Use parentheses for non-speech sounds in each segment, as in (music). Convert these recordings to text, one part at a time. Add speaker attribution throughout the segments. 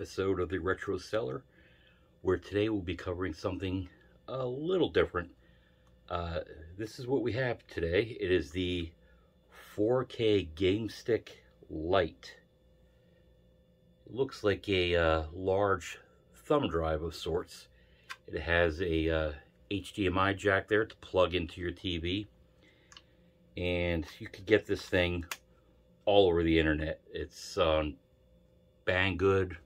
Speaker 1: episode of the Retro Cellar, where today we'll be covering something a little different. Uh, this is what we have today. It is the 4K Game Stick Lite. It looks like a uh, large thumb drive of sorts. It has a uh, HDMI jack there to plug into your TV. And you could get this thing all over the internet. It's on Banggood,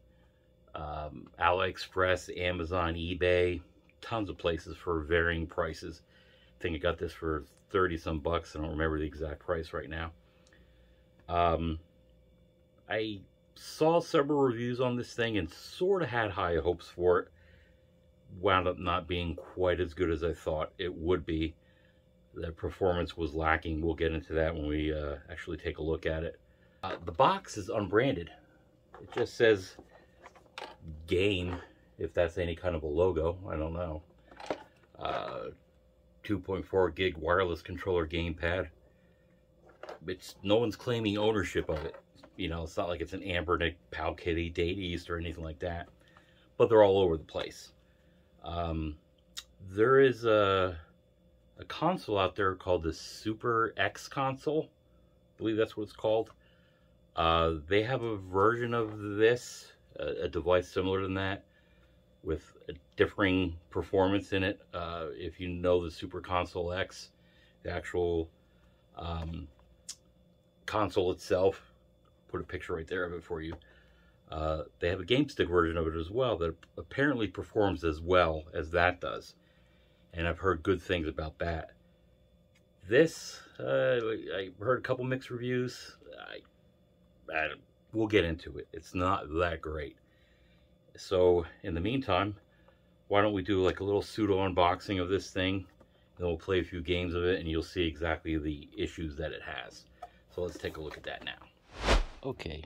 Speaker 1: um, AliExpress, Amazon, eBay, tons of places for varying prices. I think I got this for 30 some bucks. I don't remember the exact price right now. Um, I saw several reviews on this thing and sort of had high hopes for it. Wound up not being quite as good as I thought it would be. The performance was lacking. We'll get into that when we uh, actually take a look at it. Uh, the box is unbranded. It just says game, if that's any kind of a logo. I don't know. Uh, 2.4 gig wireless controller gamepad. It's no one's claiming ownership of it. You know, it's not like it's an Anbernic, Powkiddy, Data East, or anything like that. But they're all over the place. Um, there is a, a console out there called the Super X console. I believe that's what it's called. Uh, they have a version of this, a, a, device similar to that, with a differing performance in it. Uh, if you know the Super Console X, the actual um, console itself, put a picture right there of it for you. Uh, they have a game stick version of it as well that apparently performs as well as that does. And I've heard good things about that. This, uh, I heard a couple mixed reviews. I, I, we'll get into it. It's not that great. So, in the meantime, why don't we do like a little pseudo unboxing of this thing? Then we'll play a few games of it and you'll see exactly the issues that it has. So let's take a look at that now. Okay,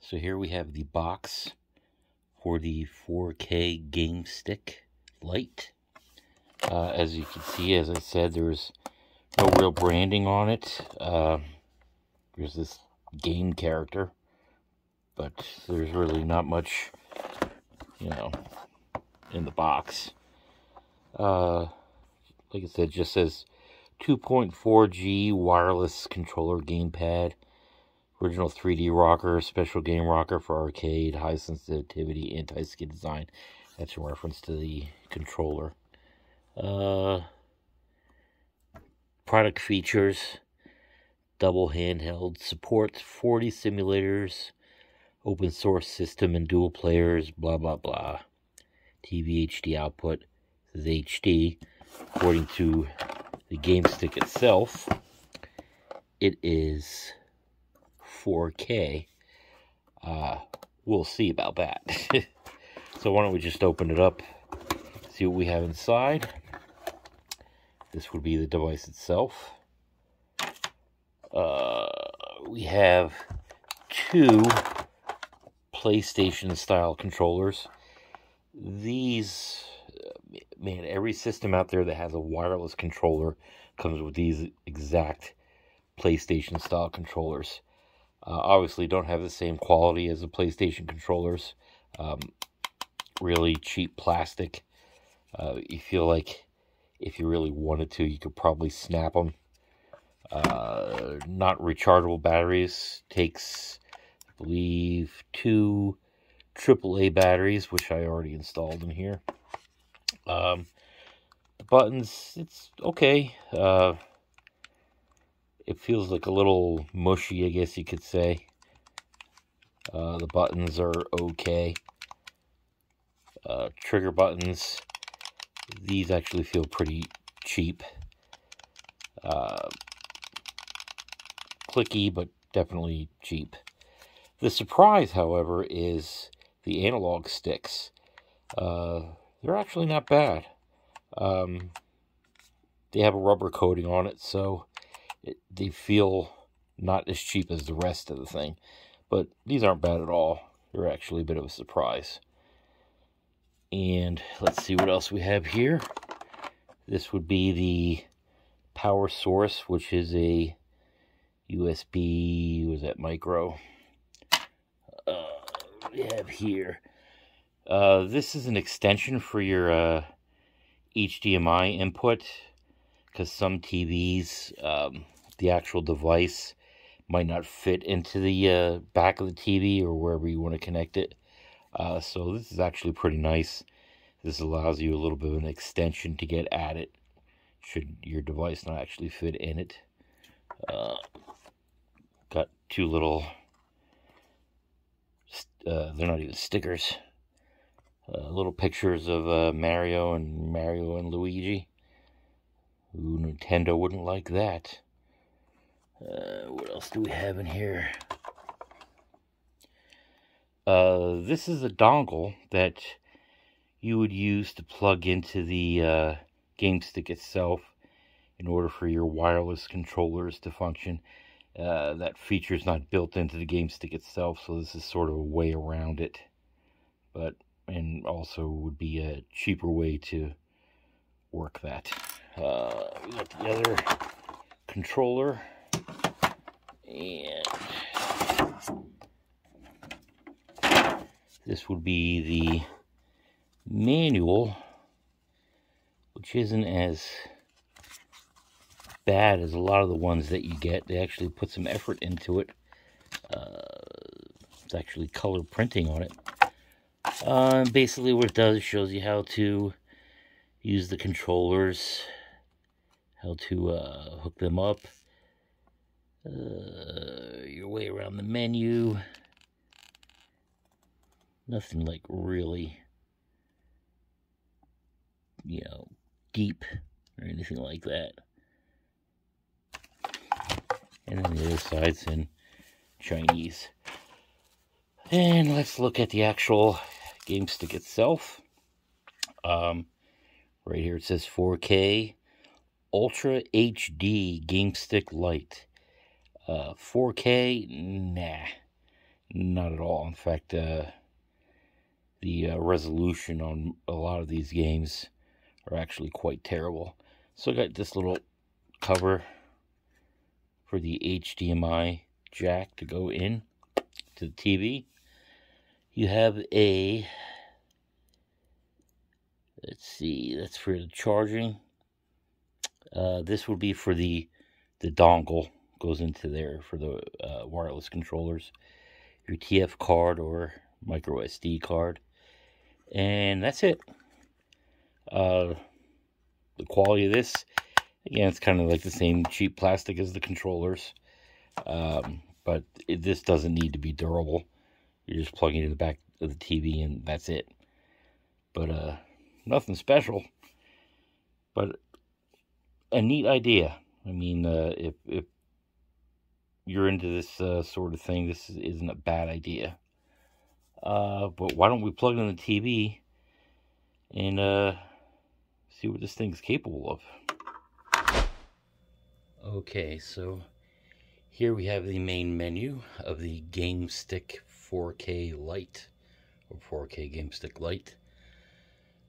Speaker 1: so here we have the box for the 4K Game Stick Lite. Uh, as you can see, as I said, there's no real branding on it. Uh, there's this game character, but there's really not much, you know, in the box. Uh, like I said, just says 2.4G wireless controller gamepad Original 3D rocker, special game rocker for arcade, high sensitivity, anti-skid design. That's in reference to the controller. Uh, product features, double handheld, supports 40 simulators, open source system and dual players, blah, blah, blah. TV HD output is HD. According to the game stick itself, it is 4K. Uh, we'll see about that. (laughs) so why don't we just open it up, see what we have inside. This would be the device itself. Uh, we have two PlayStation style controllers. These, man, every system out there that has a wireless controller comes with these exact PlayStation style controllers. Uh, obviously, don't have the same quality as the PlayStation controllers. Um, really cheap plastic. Uh, you feel like if you really wanted to, you could probably snap them. Uh, not rechargeable batteries. Takes, believe, two AAA batteries, which I already installed in here. Um, the buttons, it's okay. Uh, it feels like a little mushy, I guess you could say. Uh, the buttons are okay. Uh, trigger buttons, these actually feel pretty cheap. Uh, clicky, but definitely cheap. The surprise, however, is the analog sticks. Uh, they're actually not bad. Um, they have a rubber coating on it, so it, they feel not as cheap as the rest of the thing. But these aren't bad at all. They're actually a bit of a surprise. And let's see what else we have here. This would be the power source, which is a USB, was that micro? We have here. Uh, this is an extension for your uh, HDMI input because some TVs, um, the actual device might not fit into the uh, back of the TV or wherever you want to connect it. Uh, so this is actually pretty nice. This allows you a little bit of an extension to get at it should your device not actually fit in it. Uh, got two little, uh, they're not even stickers, uh, little pictures of uh, Mario and Mario and Luigi. Ooh, Nintendo wouldn't like that. Uh, what else do we have in here? Uh, this is a dongle that you would use to plug into the uh, game stick itself in order for your wireless controllers to function. Uh, that feature is not built into the game stick itself, so this is sort of a way around it. But, and also would be a cheaper way to work that. Uh, we got the other controller. And this would be the manual, which isn't as bad as a lot of the ones that you get. They actually put some effort into it. Uh, it's actually color printing on it. Uh, basically what it does, it shows you how to use the controllers, how to uh, hook them up, uh, your way around the menu. Nothing like really, you know, deep or anything like that. And then the other side's in Chinese. And let's look at the actual game stick itself. Um, right here it says 4K Ultra HD Game Stick Lite. Uh, 4K, nah, not at all. In fact, uh, the uh, resolution on a lot of these games are actually quite terrible. So I got this little cover for the HDMI jack to go in to the TV. You have a, let's see, that's for the charging. Uh, this would be for the, the dongle, goes into there for the uh, wireless controllers. Your TF card or micro SD card. And that's it. Uh, the quality of this Again, it's kind of like the same cheap plastic as the controllers. Um, but it, this doesn't need to be durable. You're just plugging it in the back of the TV and that's it. But uh, nothing special. But a neat idea. I mean, uh, if, if you're into this uh, sort of thing, this isn't a bad idea. Uh, but why don't we plug it in the TV and uh, see what this thing's capable of? Okay, so here we have the main menu of the GameStick 4K Lite, or 4K GameStick Lite.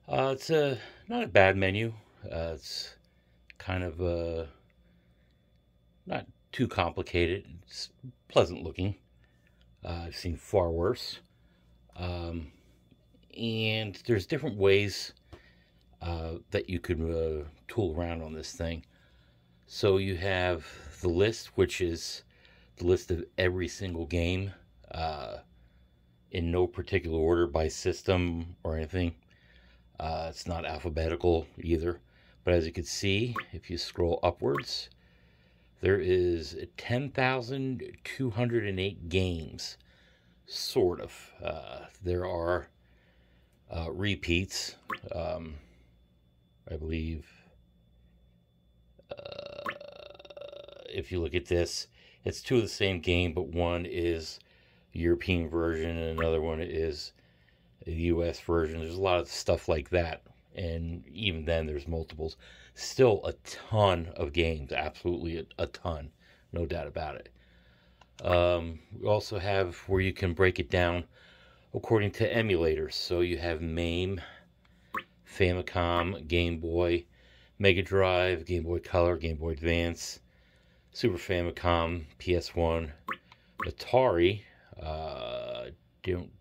Speaker 1: Uh, it's a not a bad menu. Uh, it's kind of uh, not too complicated. It's pleasant looking. Uh, I've seen far worse. Um, and there's different ways uh, that you could uh, tool around on this thing. So you have the list, which is the list of every single game uh, in no particular order by system or anything. Uh, it's not alphabetical either. But as you can see, if you scroll upwards, there is 10,208 games, sort of. Uh, there are uh, repeats, um, I believe. Uh, if you look at this, it's two of the same game, but one is European version and another one is the US version. There's a lot of stuff like that. And even then, there's multiples. Still a ton of games, absolutely a, a ton, no doubt about it. Um, we also have where you can break it down according to emulators. So you have MAME, Famicom, Game Boy, Mega Drive, Game Boy Color, Game Boy Advance, Super Famicom, PS1, Atari. Uh, don't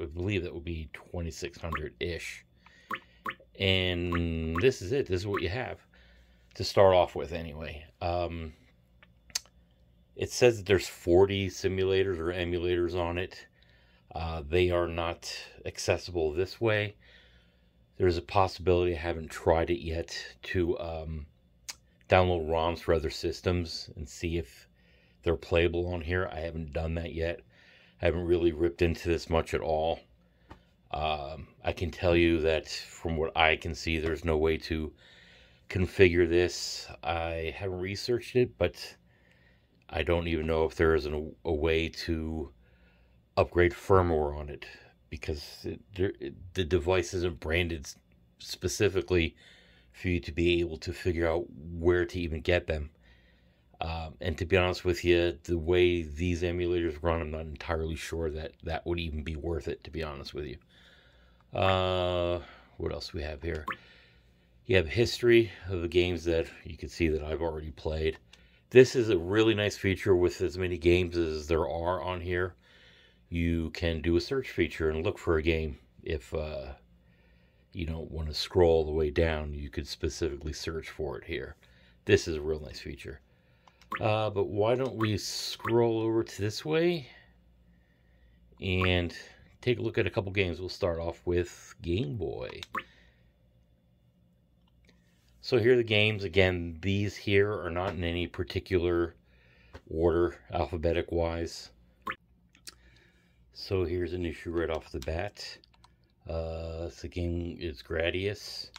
Speaker 1: I believe that would be 2600-ish. And this is it. This is what you have to start off with anyway. Um, it says that there's 40 simulators or emulators on it. Uh, they are not accessible this way. There's a possibility, I haven't tried it yet, to um, download ROMs for other systems and see if they're playable on here. I haven't done that yet. I haven't really ripped into this much at all. Um, I can tell you that from what I can see, there's no way to configure this. I haven't researched it, but I don't even know if there is an, a way to upgrade firmware on it because it, it, the device isn't branded specifically for you to be able to figure out where to even get them. Um, and to be honest with you, the way these emulators run, I'm not entirely sure that that would even be worth it, to be honest with you. Uh, what else we have here? You have history of the games that you can see that I've already played. This is a really nice feature with as many games as there are on here. You can do a search feature and look for a game. If uh, you don't want to scroll all the way down, you could specifically search for it here. This is a real nice feature. Uh, but why don't we scroll over to this way and take a look at a couple games. We'll start off with Game Boy. So here are the games. Again, these here are not in any particular order, alphabetic wise. So here's an issue right off the bat. Uh, the game is Gradius,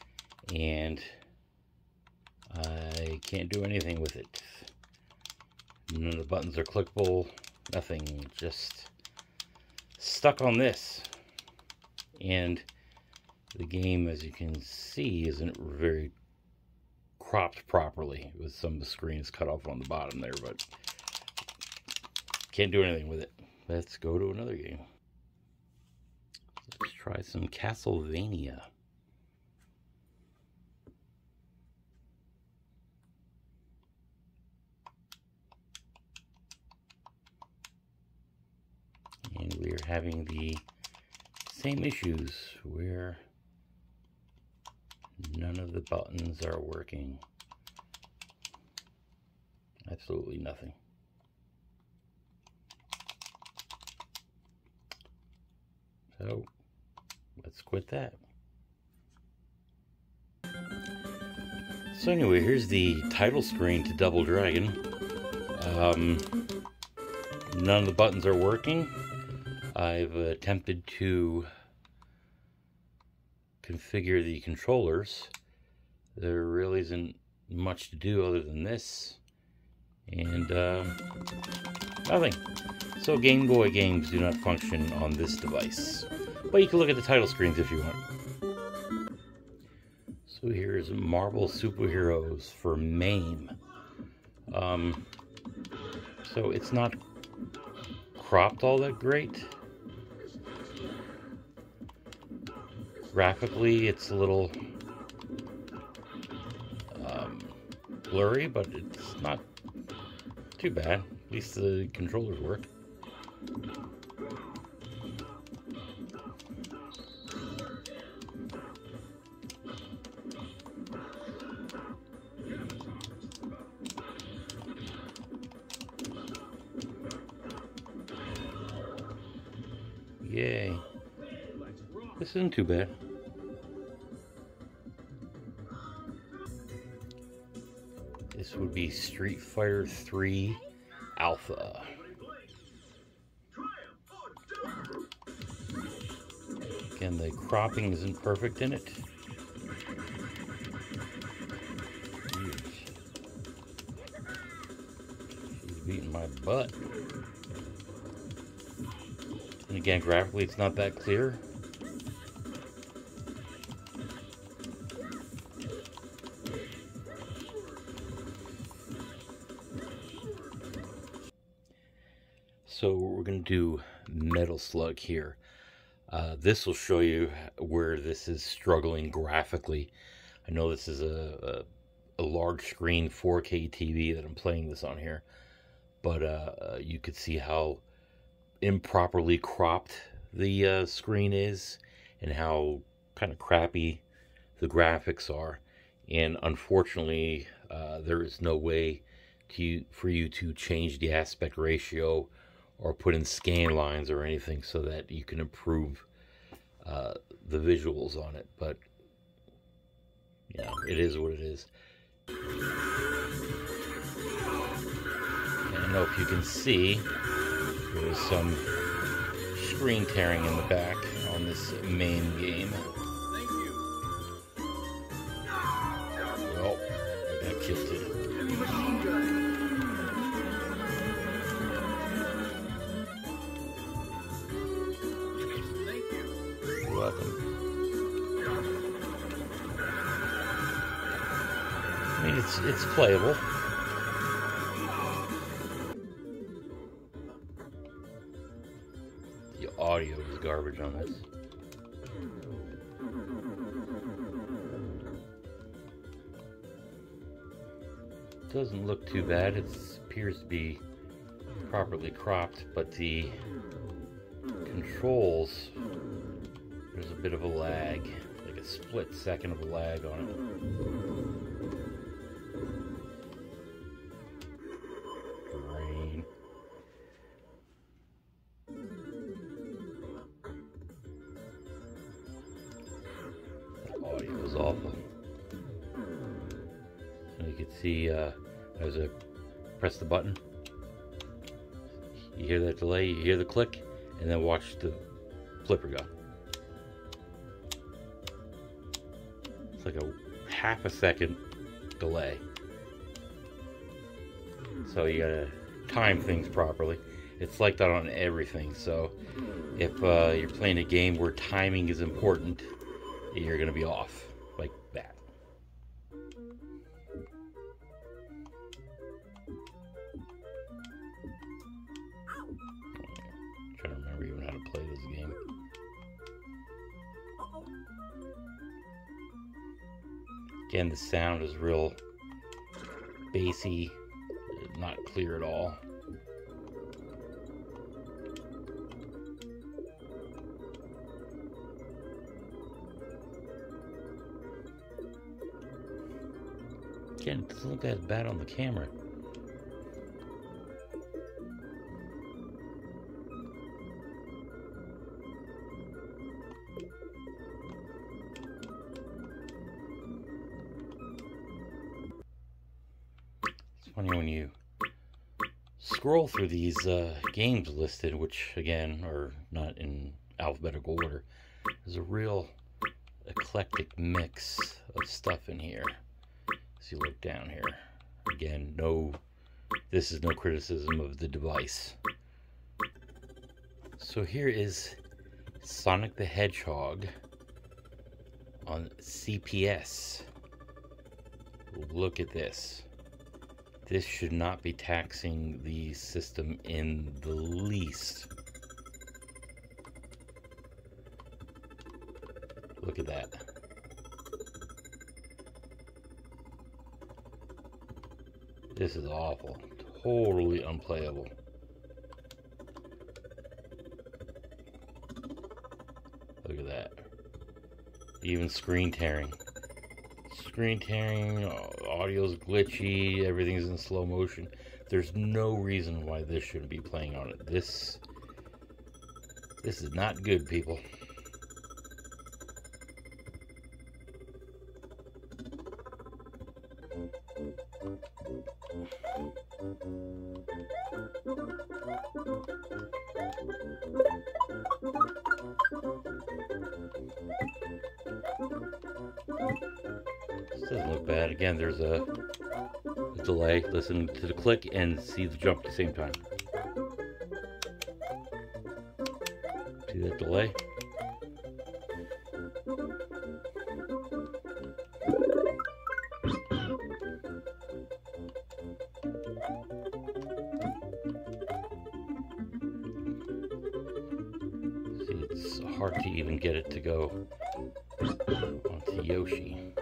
Speaker 1: and I can't do anything with it. None of the buttons are clickable, nothing, just stuck on this. And the game, as you can see, isn't very cropped properly with some of the screens cut off on the bottom there, but can't do anything with it. Let's go to another game. Let's try some Castlevania. and we are having the same issues where none of the buttons are working. Absolutely nothing. So let's quit that. So anyway, here's the title screen to Double Dragon. Um, none of the buttons are working. I've attempted to configure the controllers. There really isn't much to do other than this. And uh, nothing. So Game Boy games do not function on this device. But you can look at the title screens if you want. So here's Marvel Superheroes for MAME. Um, so it's not cropped all that great. graphically it's a little um, blurry, but it's not too bad. At least the controllers work. Isn't too bad. This would be Street Fighter 3 Alpha. Again, the cropping isn't perfect in it. She's beating my butt. And again, graphically, it's not that clear. Do Metal Slug here. Uh, this will show you where this is struggling graphically. I know this is a, a, a large screen 4K TV that I'm playing this on here, but uh, uh, you could see how improperly cropped the uh, screen is and how kind of crappy the graphics are. And unfortunately, uh, there is no way to for you to change the aspect ratio or put in scan lines or anything so that you can improve uh, the visuals on it. But know, it is what it is. I don't know if you can see, there's some screen tearing in the back on this main game. Playable. The audio is garbage on this. Doesn't look too bad. It appears to be properly cropped, but the controls, there's a bit of a lag, like a split second of a lag on it. Click, and then watch the flipper go. It's like a half a second delay. So you gotta time things properly. It's like that on everything. So if uh, you're playing a game where timing is important, you're gonna be off Again, the sound is real bassy, not clear at all. Again, it doesn't look as bad on the camera. Funny when you scroll through these uh, games listed, which again are not in alphabetical order. There's a real eclectic mix of stuff in here. As you look down here, again, no, this is no criticism of the device. So here is Sonic the Hedgehog on CPS. Look at this. This should not be taxing the system in the least. Look at that. This is awful. Totally unplayable. Look at that. Even screen tearing. Screen tearing, oh, audio's glitchy, everything's in slow motion. There's no reason why this shouldn't be playing on it. This this is not good, people. Listen to the click and see the jump at the same time. See that delay? See, it's hard to even get it to go onto Yoshi.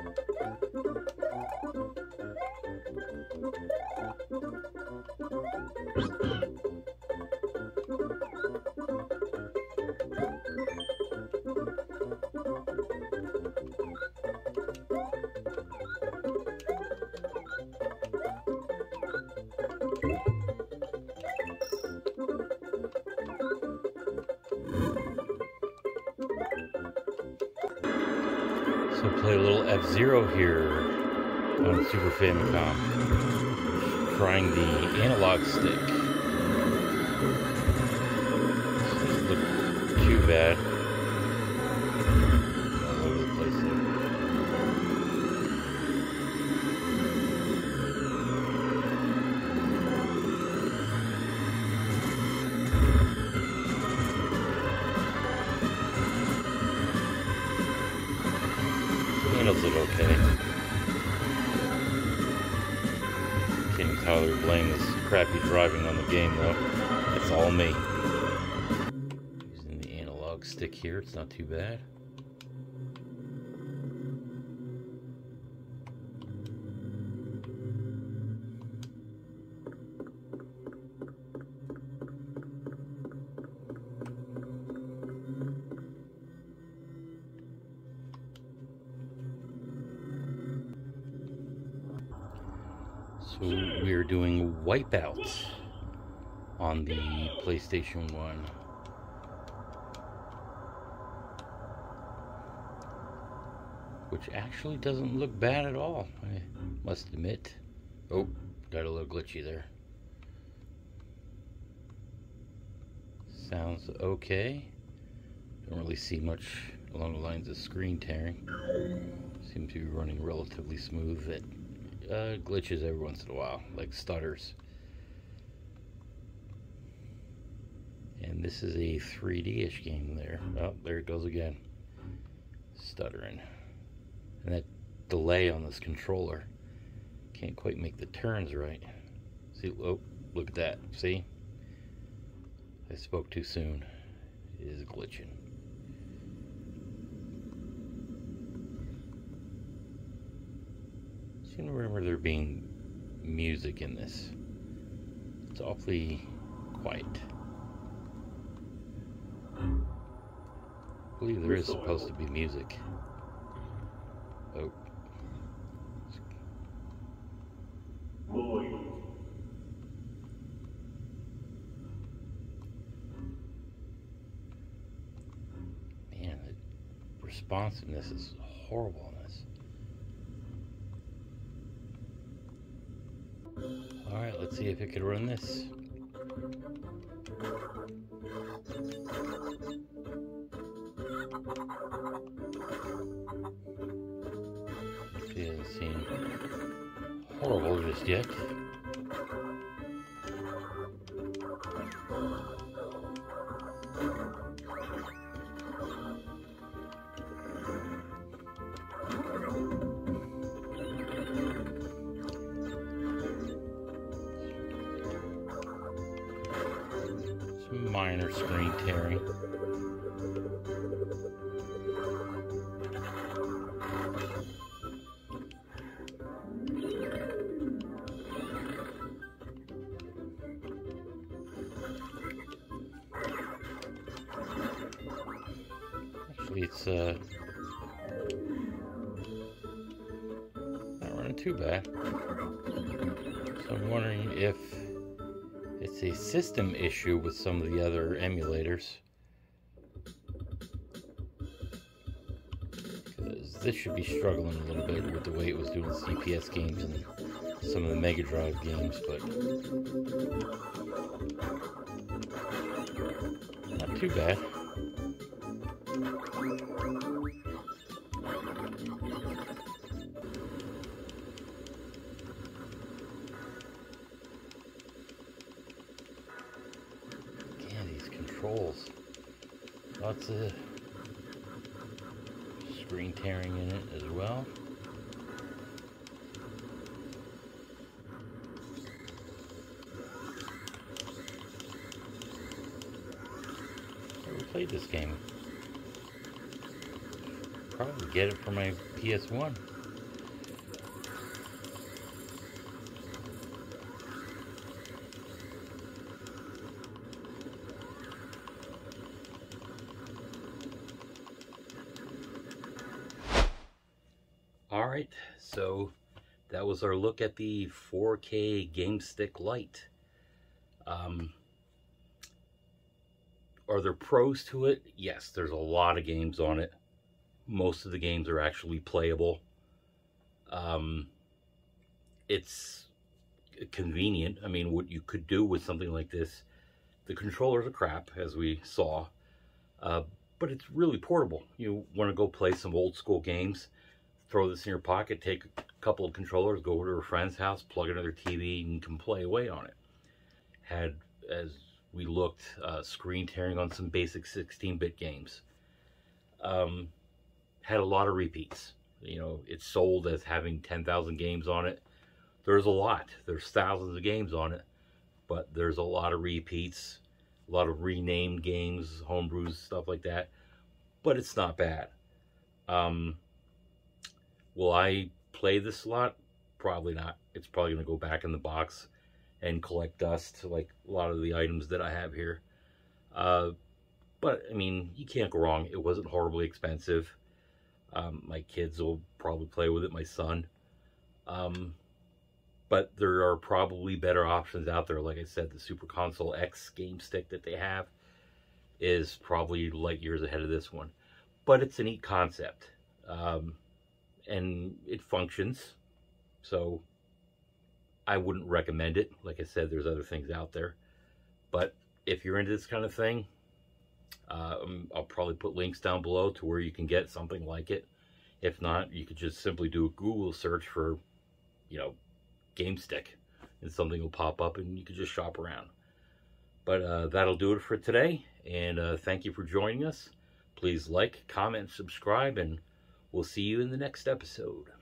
Speaker 1: So play a little F-Zero here on Super Famicom. Trying the analog stick. Doesn't look too bad. Game though. It's all me. Using the analog stick here, it's not too bad. So we're doing Wipeout on the PlayStation 1. Which actually doesn't look bad at all, I must admit. Oh, got a little glitchy there. Sounds okay. Don't really see much along the lines of screen tearing. Seems to be running relatively smooth. It uh, glitches every once in a while, like stutters. And this is a 3D-ish game there. Oh, there it goes again. Stuttering. And that delay on this controller. Can't quite make the turns right. See, oh, look at that. See? I spoke too soon. It is glitching. seem to remember there being music in this. It's awfully quiet. I believe there is supposed to be music. Oh. Man, the responsiveness is horrible in this. Alright, let's see if it could run this. Horrible just yet. Too bad. So I'm wondering if it's a system issue with some of the other emulators. Because this should be struggling a little bit with the way it was doing CPS games and some of the Mega Drive games, but not too bad. Played this game. Probably get it for my PS1. All right, so that was our look at the 4K Game Stick Lite. Um, are there pros to it? Yes, there's a lot of games on it. most of the games are actually playable. Um, it's convenient. I mean, what you could do with something like this, the controllers are crap, as we saw, uh, but it's really portable. You want to go play some old school games, throw this in your pocket, take a couple of controllers, go over to a friend's house, plug another TV, and you can play away on it. Had, as we looked, uh, screen tearing on some basic 16-bit games. Um, had a lot of repeats. You know, it's sold as having 10,000 games on it. There's a lot. There's thousands of games on it, but there's a lot of repeats, a lot of renamed games, homebrews, stuff like that. But it's not bad. Um, will I play this a lot? Probably not. It's probably going to go back in the box and collect dust like a lot of the items that I have here. Uh, but, I mean, you can't go wrong. It wasn't horribly expensive. Um, my kids will probably play with it, my son. Um, but there are probably better options out there. Like I said, the Super Console X game stick that they have is probably light years ahead of this one. But it's a neat concept. Um, and it functions. So I wouldn't recommend it. Like I said, there's other things out there. But if you're into this kind of thing, uh, I'll probably put links down below to where you can get something like it. If not, you could just simply do a Google search for, you know, game stick and something will pop up and you can just shop around. But uh, that'll do it for today. And uh, thank you for joining us. Please like, comment, subscribe, and we'll see you in the next episode.